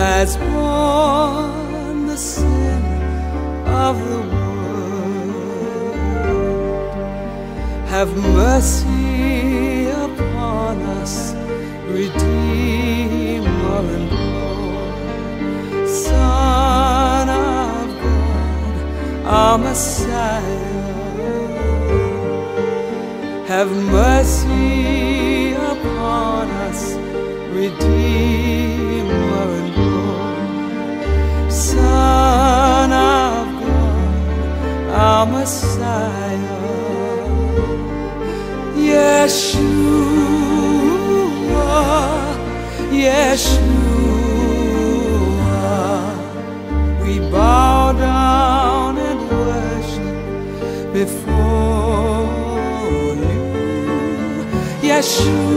has borne the sin of the world. Have mercy upon us, Redeemer and Lord, Son of God, our Messiah. Have mercy upon us, Redeemer. Yeshua, Yeshua, we bow down and worship before you. Yeshua,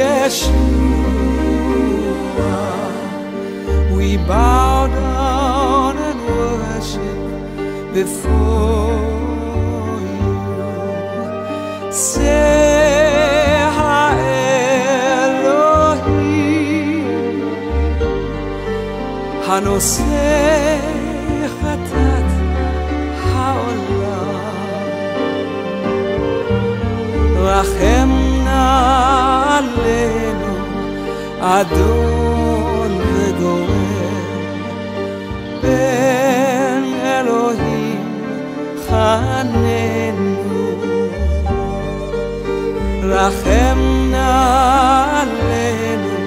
Yeshua, we bow down and worship before you. Seh HaElohim, Hanose Chatat Haolam, Rachem Nalenu Adon. רחם נא עלינו,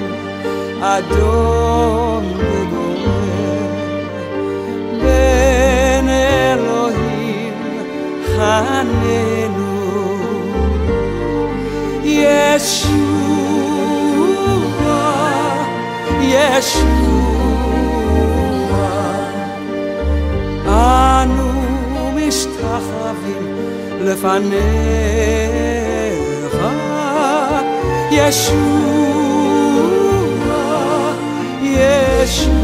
אדון וגורם, בן אלוהים חננו. ישוע, ישוע, אנו משתחווים לפניך, ישוע, ישוע,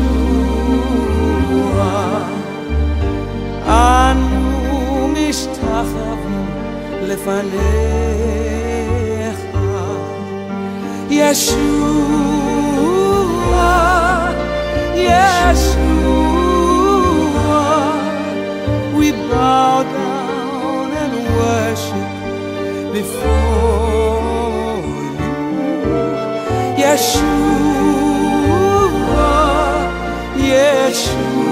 אנו משתחווים לפניך, ישוע, 稣啊，耶稣、啊。